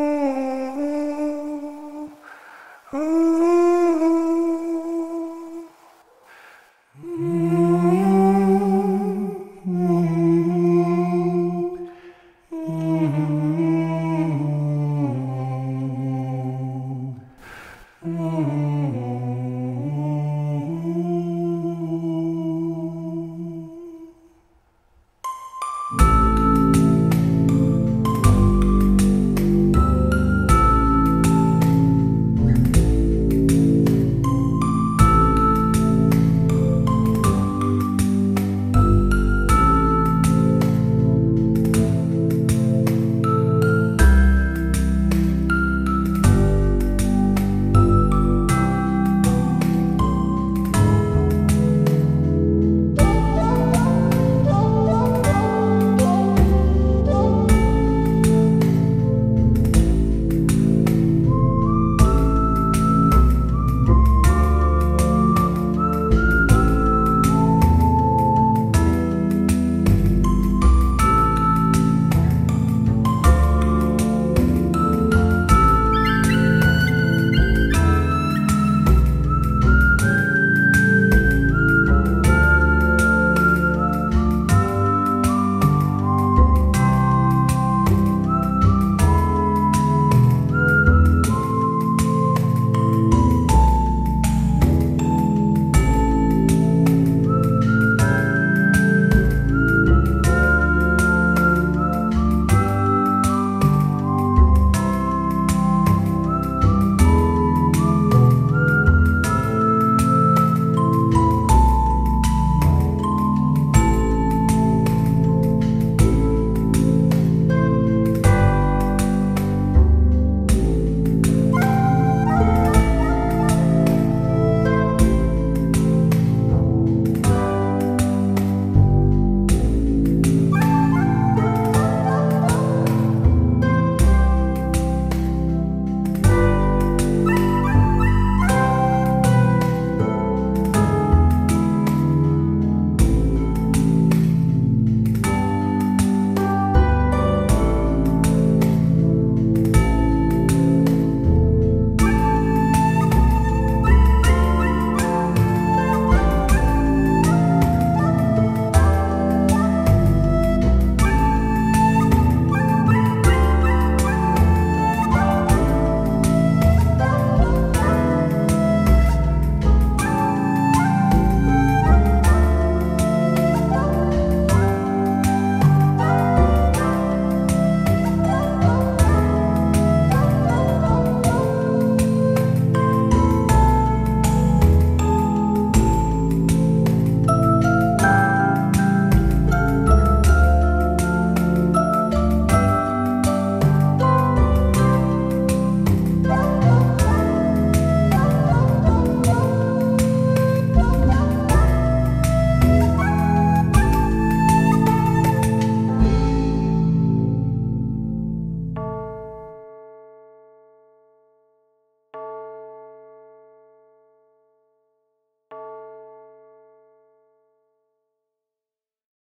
ooh, ooh.